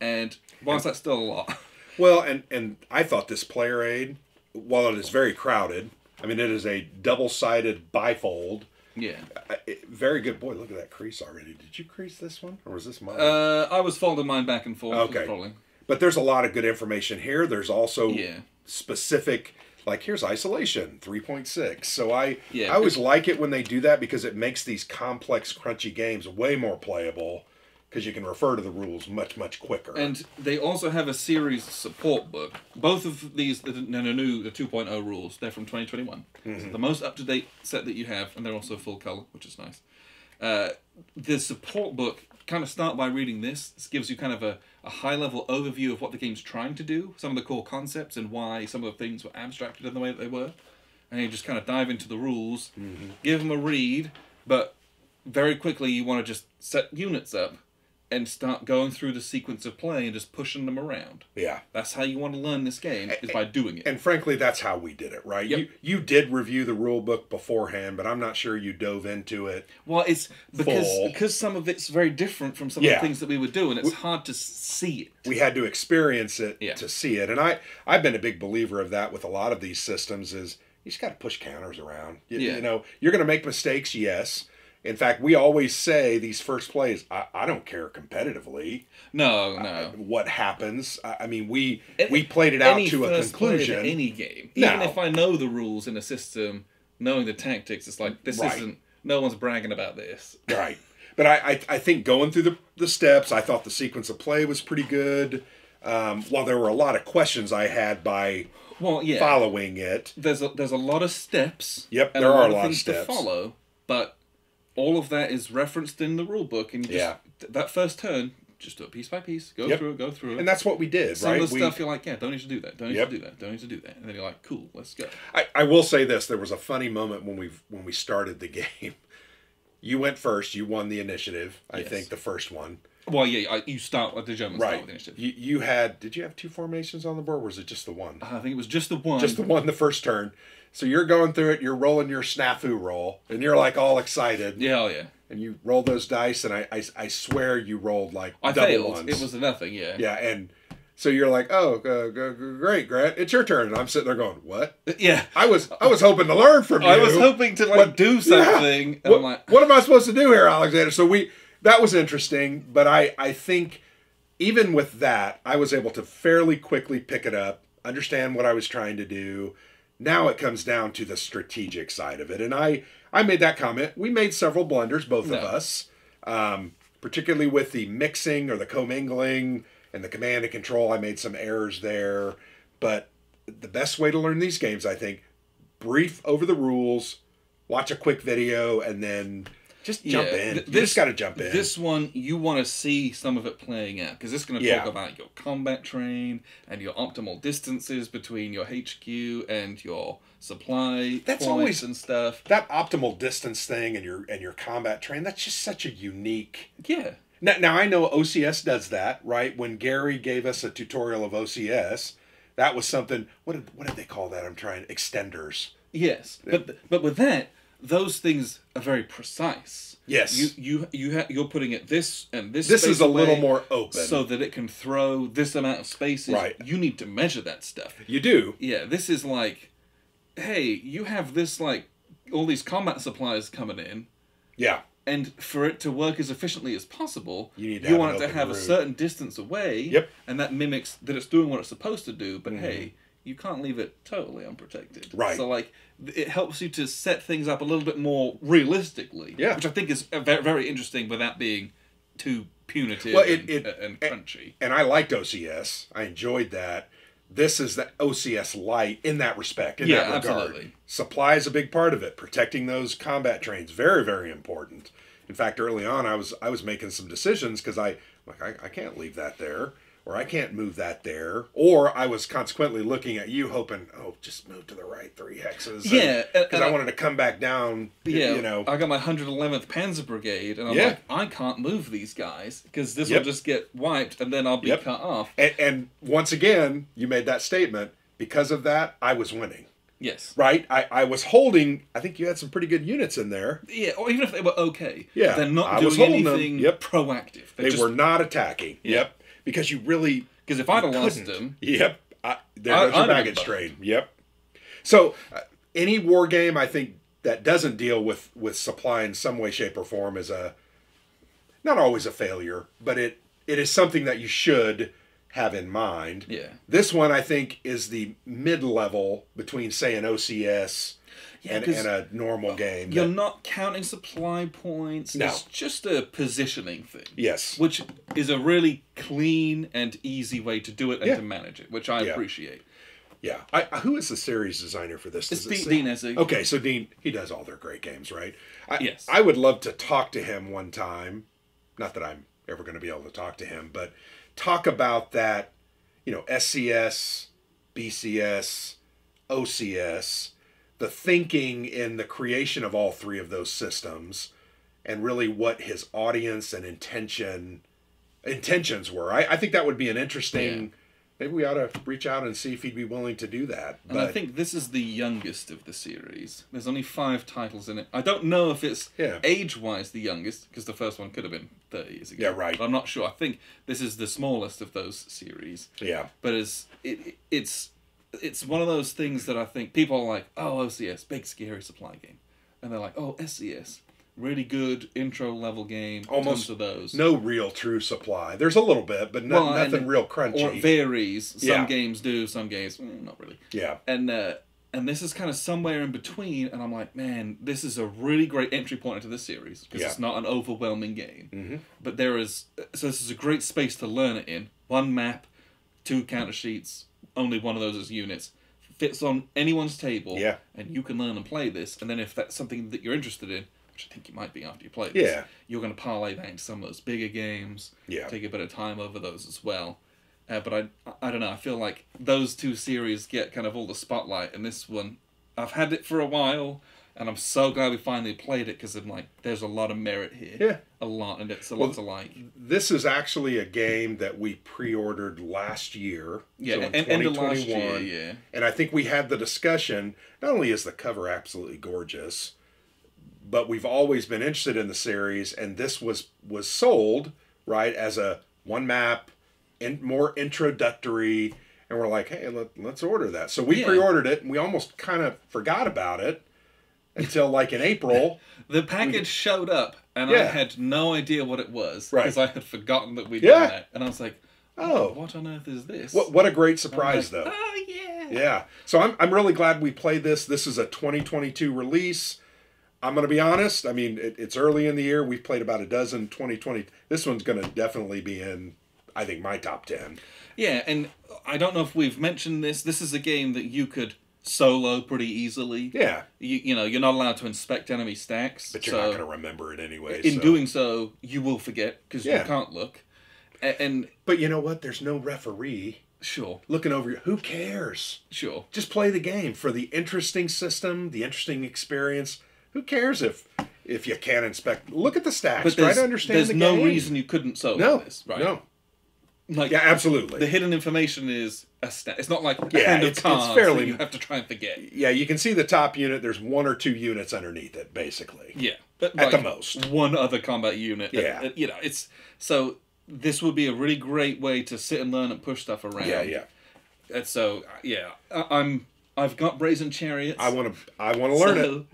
And whilst that's still a lot. [LAUGHS] Well, and, and I thought this player aid, while it is very crowded, I mean, it is a double sided bifold. Yeah. very good. Boy, look at that crease already. Did you crease this one? Or was this mine? Uh, I was folding mine back and forth. Okay. But there's a lot of good information here. There's also yeah. specific like here's isolation 3.6 so i yeah, i always like it when they do that because it makes these complex crunchy games way more playable because you can refer to the rules much much quicker. And they also have a series support book. Both of these, the, new the 2.0 rules, they're from 2021. Mm-hmm. So the most up to date set that you have, and they're also full color, which is nice. Uh, the support book kind of start by reading this. This gives you kind of a, a high level overview of what the game's trying to do, some of the core concepts, and why some of the things were abstracted in the way that they were. And you just kind of dive into the rules, mm-hmm. give them a read, but very quickly you want to just set units up and start going through the sequence of play and just pushing them around. Yeah. That's how you want to learn this game is by doing it. And frankly, that's how we did it, right? Yep. You you did review the rule book beforehand, but I'm not sure you dove into it. Well, it's because full. because some of it's very different from some yeah. of the things that we were doing. It's we, hard to see it. We had to experience it yeah. to see it. And I I've been a big believer of that with a lot of these systems is you just got to push counters around. You, Yeah. you know, you're going to make mistakes, yes. In fact, we always say these first plays. I, I don't care competitively No, no. what happens. I, I mean, we Any- we played it out to a first play conclusion. any game, No. even if I know the rules in a system, knowing the tactics, it's like this Right. isn't. No one's bragging about this. Right. But I, I, I think going through the, the steps, I thought the sequence of play was pretty good. Um, while there were a lot of questions I had by Well, yeah. following it. There's a, there's a lot of steps. Yep, there a are lot a of lot of steps. to follow, but all of that is referenced in the rule book, and you just Yeah. th- that first turn, just do it piece by piece, go Yep. through it, go through it. And that's what we did, Some right? of the We- stuff you're like, yeah, don't need to do that, don't need Yep. to do that, don't need to do that, and then you're like, cool, let's go. I, I will say this: there was a funny moment when we when we started the [LAUGHS] game. You went first. You won the initiative. I Yes. think the first one. Well, yeah, I, you start with the German start Right. with the initiative. You you had did you have two formations on the board? or Was it just the one? I think it was just the one. Just the one the first turn. So you're going through it. You're rolling your snafu roll, and you're like all excited. Yeah, oh, yeah. And you roll those dice, and I I, I swear you rolled like I double failed. ones. It was a nothing. Yeah. yeah, and so you're like, oh, uh, great, Grant, it's your turn. And I'm sitting there going, what? [LAUGHS] Yeah. I was I was hoping to learn from you. I was hoping to like What- do Yeah. something, and what, I'm like, what am I supposed to do here, Alexander? So we that was interesting, but I I think even with that, I was able to fairly quickly pick it up, understand what I was trying to do. Now it comes down to the strategic side of it, and I I made that comment. We made several blunders, both No. of us, um, particularly with the mixing or the commingling and the command and control. I made some errors there, but the best way to learn these games, I think, brief over the rules, watch a quick video, and then just jump Yeah, in. th- you this- just got to jump in. This one, you want to see some of it playing out because this is going to Yeah. talk about your combat train and your optimal distances between your HQ and your supply That's always- and stuff. that optimal distance thing and your and your combat train. That's just such a unique. Yeah, Now, now I know OCS does that, right? When Gary gave us a tutorial of OCS, that was something. What did what did they call that? I'm trying extenders. yes, but but with that, those things are very precise. Yes. You you you ha- you're putting it this and this. This is a little more open. so that it can throw this amount of spaces. Right. You need to measure that stuff. you do. Yeah, this is like, hey, you have this like all these combat supplies coming in, Yeah. and for it to work as efficiently as possible, You need to you want it to have a certain distance away. Yep. And that mimics that it's doing what it's supposed to do. But mm-hmm. hey, you can't leave it totally unprotected. Right. So like, it helps you to set things up a little bit more realistically. Yeah. Which I think is uh, ve- very interesting without being too punitive Well, it- and, it- and crunchy. and I liked OCS. I enjoyed that. This is the OCS light in that respect. In Yeah, that regard, absolutely. supply is a big part of it. Protecting those combat trains very, very important. In fact, early on, I was I was making some decisions because I like I, I can't leave that there, or I can't move that there, or I was consequently looking at you, hoping, oh, just move to the right three hexes. Yeah, uh, because I I- wanted to come back down. Yeah, you know, I got my 111th Panzer Brigade, and I'm Yeah. like, I can't move these guys because this Yep. will just get wiped, and then I'll be Yep. cut off. and, and once again, you made that statement. Because of that, I was winning. Yes. right? I, I was holding. I think you had some pretty good units in there. Yeah, or even if they were okay. Yeah, they're not I doing holding them. anything Yep. proactive. They just, were not attacking. Yeah. Yep, because you really because if I'd have lost them, Yep, I, there I- goes your baggage train. Yep. So uh, any war game, I think that doesn't deal with with supply in some way, shape, or form is a not always a failure, but it it is something that you should have in mind. yeah, This one, I think, is the mid level between, say, an OCS Yeah, and, 'cause and a normal uh, game. you're that- not counting supply points. No. It's just a positioning thing. yes. Which is a really clean and easy way to do it and Yeah. to manage it, which I Yeah. appreciate. Yeah. I, uh, who is the series designer for this? It's it Dean. Okay, so Dean, he does all their great games, right? I, Yes. I would love to talk to him one time. Not that I'm ever going to be able to talk to him, but talk about that, you know, SCS, BCS, OCS, the thinking in the creation of all three of those systems, and really what his audience and intention intentions were. I, I think that would be an interesting. Maybe we ought to reach out and see if he'd be willing to do that. And I think this is the youngest of the series. There's only five titles in it. I don't know if it's Yeah. age-wise the youngest, because the first one could have been 30 years ago. Yeah, right. But I'm not sure. I think this is the smallest of those series. yeah, But it's, it, it's it's one of those things that I think people are like, oh, OCS, big scary supply game, and they're like, oh, SCS, really good intro level game. Almost of those. No real true supply. There's a little bit, but no, Well, and- nothing real or crunchy. it varies. Some Yeah. games do, some games mm, not really. yeah. And uh, and this is kind of somewhere in between. And I'm like, man, this is a really great entry point into this series because Yeah. it's not an overwhelming game. Mm-hmm. But there is so this is a great space to learn it in. One map, two counter sheets, only one of those as units. Fits on anyone's table. Yeah. And you can learn and play this. And then if that's something that you're interested in, which I think you might be after you play this, Yeah. you're going to parlay that into some of those bigger games. Yeah. Take a bit of time over those as well. Uh, but I, I don't know. I feel like those two series get kind of all the spotlight, and this one, I've had it for a while, and I'm so glad we finally played it because I'm like, there's a lot of merit here. Yeah. A lot, and it's a Well, lot to like. This is actually a game that we pre-ordered last year. Yeah, so in and, end of last 2021. year, yeah. And I think we had the discussion. Not only is the cover absolutely gorgeous, but we've always been interested in the series, and this was was sold right as a one map, and more introductory. And we're like, hey, let, let's order that. So we Yeah. pre-ordered it, and we almost kind of forgot about it until like in April. [LAUGHS] The package showed up, and I had no idea what it was Right. because I had forgotten that we'd Yeah. done that, and I was like, Oh. what on earth is this?" what what a great surprise, like, though. Oh yeah. Yeah. So I'm, I'm really glad we played this. This is a 2022 release. I'm going to be honest. I mean, it, it's early in the year. We've played about a dozen 2020. This one's going to definitely be in, I think, my top 10. Yeah, and I don't know if we've mentioned this. This is a game that you could solo pretty easily. Yeah. You, you know, you're not allowed to inspect enemy stacks. But you're so not going to remember it anyway. in so- doing so, you will forget because Yeah. you can't look. A- and But you know what? There's no referee sure, looking over you. Who cares? sure. Just play the game for the interesting system, the interesting experience. Who cares if if you can't inspect? Look at the stacks. But Try to understand there's the no game. reason you couldn't solo No. this, right? No. Like Yeah, absolutely. the hidden information is a stat. It's not like Yeah, it's- it's fairly- that you have to try and forget. Yeah, you can see the top unit. There's one or two units underneath it, basically. Yeah, but At the most. one other combat unit. Yeah. Uh, you know, it's so. This would be a really great way to sit and learn and push stuff around. Yeah, yeah. And so uh, yeah, I, I'm I've got brazen chariots. I want to. I want to learn it.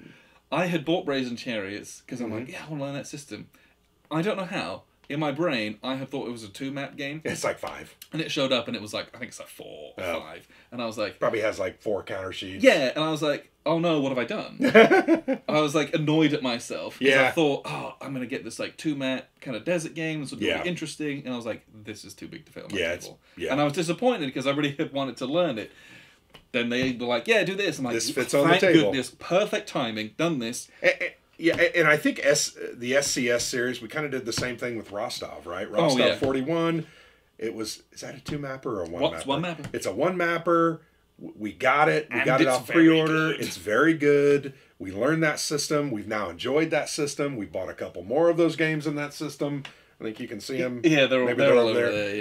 I had bought brazen chariots because I'm like, Mm-hmm. yeah, I want to learn that system. I don't know how. In my brain, I had thought it was a two map game, It's like five. and it showed up, and it was like I think it's like four or Oh. five, and I was like, Probably has like four counter sheets. yeah, and I was like, oh no, what have I done? [LAUGHS] I was like annoyed at myself. 'cause I thought, oh, I'm gonna get this like two map kind of desert game. This would be Yeah. really interesting. And I was like, this is too big to fit on my Yeah, yeah. And I was disappointed because I really [LAUGHS] had wanted to learn it. Then they were like, yeah, do this. I'm like, This fits on the table." goodness, perfect timing. Done this. A- a- yeah, and I think S the SCS series we kind of did the same thing with Rostov, right? Oh, Rostov Oh, yeah. 41. It was is that a two mapper or a one What's mapper? one mapper? It's a one mapper. We got it. We And got it off pre-order. good. It's very good. We learned that system. We've now enjoyed that system. We bought a couple more of those games in that system. I think you can see them. Yeah, they're, Maybe they're, they're over there. there.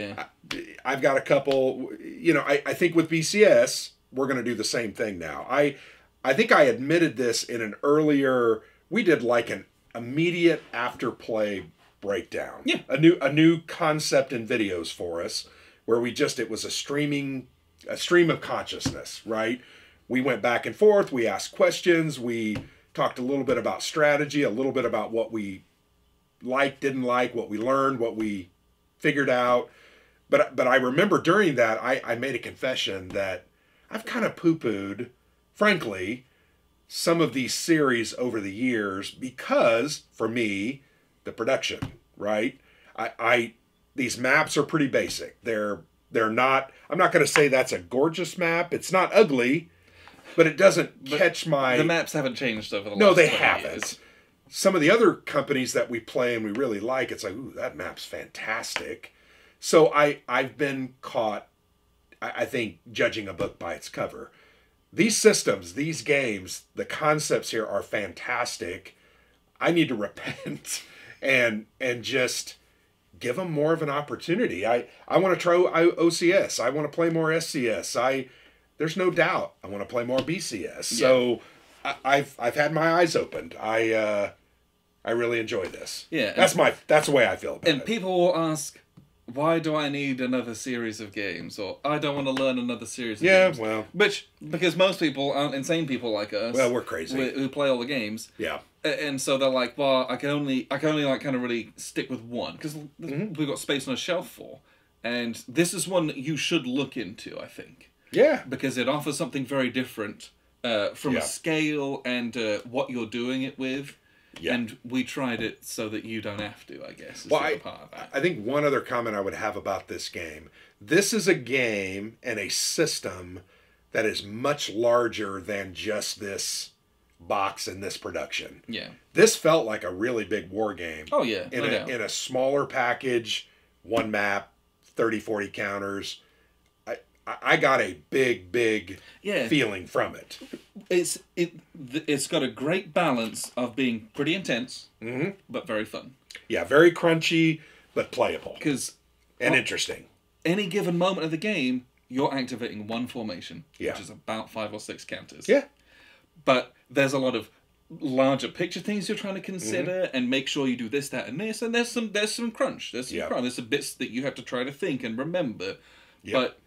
Yeah. I've got a couple. You know, I, I think with BCS we're going to do the same thing now. I I think I admitted this in an earlier. We did like an immediate after play breakdown. Yeah. a new a new concept in videos for us where we just it was a streaming a stream of consciousness, right? We went back and forth. We asked questions. We talked a little bit about strategy, a little bit about what we liked, didn't like, what we learned, what we figured out. But but I remember during that I, I made a confession that I've kind of poo pooed, frankly, some of these series over the years because for me, the production, right? I, I these maps are pretty basic. They're they're not I'm not gonna say that's a gorgeous map. It's not ugly, but it doesn't catch my The maps haven't changed over the last no, they haven't. years. Some of the other companies that we play and we really like, it's like, ooh, that map's fantastic. So I I've been caught, I, I think, judging a book by its cover. These systems, these games, the concepts here are fantastic. I need to [LAUGHS] repent and and just give them more of an opportunity. I I want to try OCS. I want to play more SCS. I there's no doubt I want to play more BCS. So I, I've I've had my eyes opened. I uh, I really enjoy this. Yeah, that's my that's the way I feel about And it. people will ask, why do I need another series of games? Or I don't want to learn another series of games? Yeah, games. well, Which, because most people aren't insane people like us. Well, we're crazy. Who, who play all the games. yeah. And so they're like, well, I can only, I can only like kind of really stick with one because Mm-hmm. we've got space on a shelf for, and this is one that you should look into. I think Yeah. because it offers something very different uh, from Yeah. a scale and uh, what you're doing it with. Yeah. And we tried it so that you don't have to. I guess. Is Well, I, part of that. I think one other comment I would have about this game this is a game and a system that is much larger than just this box and this production. yeah. This felt like a really big war game. Oh yeah. in no a doubt. in a smaller package, one map, 30 40 counters. I got a big big Yeah. feeling from it. it's it. It's got a great balance of being pretty intense, Mhm. but very fun. Yeah, very crunchy but playable Because and interesting. any given moment of the game, you're activating one formation, Yeah. which is about five or six counters. Yeah. But there's a lot of larger picture things you're trying to consider Mm-hmm. and make sure you do this, that, and this. And there's some there's some crunch. There's some Yeah. crunch. There's some bits that you have to try to think and remember. Yeah. But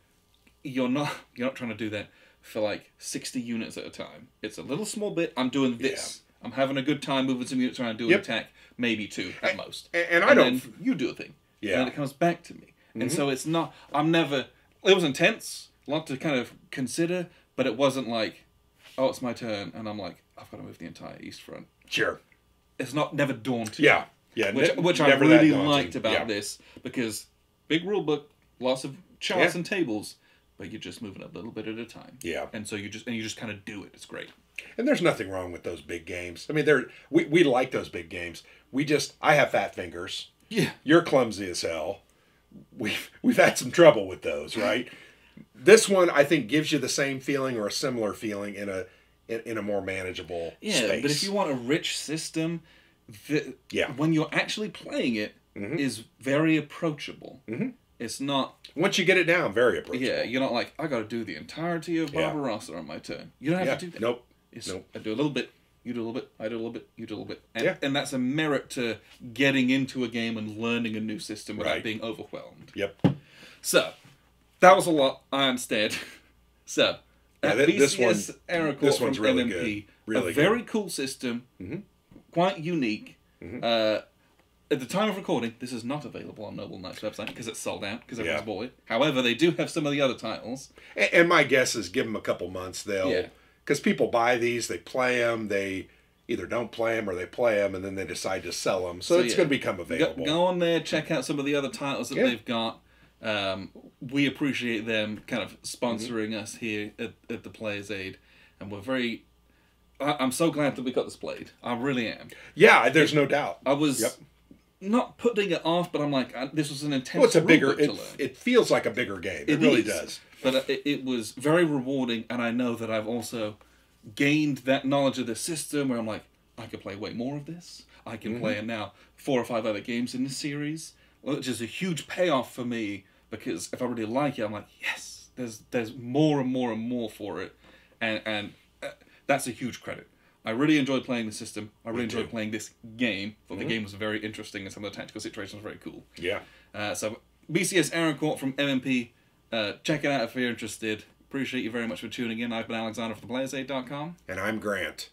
you're not [LAUGHS] you're not trying to do that for like sixty units at a time. It's a little small bit. I'm doing this. I'm having a good time moving some units around, doing Yep. attack, maybe two at most. And, and I don't you do a thing. Yeah. And then it comes back to me. And so mm-hmm. it's not I'm never it was intense, a lot to kind of consider, but it wasn't like, oh it's my turn and I'm like, I've got to move the entire east front. sure. It's not never daunting. Yeah. Yeah. Which ne- which I really liked about Yeah. this because big rule book, lots of charts Yeah. and tables, but you're just moving a little bit at a time. Yeah. And so you just and you just kind of do it. It's great. And there's nothing wrong with those big games. I mean, they're we, we like those big games. We just I have fat fingers. Yeah. You're clumsy as hell. We've we've had some trouble with those, right? this one I think gives you the same feeling or a similar feeling in a in, in a more manageable Yeah, space. but if you want a rich system, the, Yeah. Mm-hmm. when you're actually playing it, is very approachable. Mm-hmm. It's not. once you get it down, very approachable. Yeah, you're not like I got to do the entirety of Yeah. Barbarossa on my turn. You don't have Yeah. to do that. Nope. It's, Nope. I do a little bit. You do a little bit. I do a little bit. You do a little bit. And, Yeah. and that's a merit to getting into a game and learning a new system without Right. being overwhelmed. Yep. So, that was a lot. I understand. [LAUGHS] So, Yeah, at thi- this one- this one's from really MMP, good. Really a good. very cool system, quite unique. Uh, at the time of recording, this is not available on Noble Knights website because it's sold out because everyone's Yeah. bought it. However, they do have some of the other titles. And, and my guess is give them a couple months. They'll Yeah. because people buy these, they play them, they either don't play them or they play them, and then they decide to sell them. So, So, it's yeah. going to become available. go on there, check out some of the other titles that Yeah. they've got. Um, we appreciate them kind of sponsoring us here at, at the Players Aid, and we're very. I, I'm so glad that we got this played. I really am. Yeah, there's no doubt. I was Yep. Not putting it off, but I'm like, I, this was an intense. Well, it's a bigger. It, it feels like a bigger game. It, It really is. does. But it, it was very rewarding, and I know that I've also gained that knowledge of the system where I'm like, I could play way more of this. I can play Mm-hmm. now four or five other games in this series, which is a huge payoff for me because if I really like it, I'm like, yes, there's there's more and more and more for it, and and uh, that's a huge credit. I really enjoyed playing the system. I really enjoyed playing this game. Thought Mm-hmm. the game was very interesting, and some of the tactical situations were very cool. Yeah. Uh, so BCS Arracourt from MMP. Uh, check it out if you're interested. Appreciate you very much for tuning in. I've been Alexander from theplayersaid.com. And I'm Grant.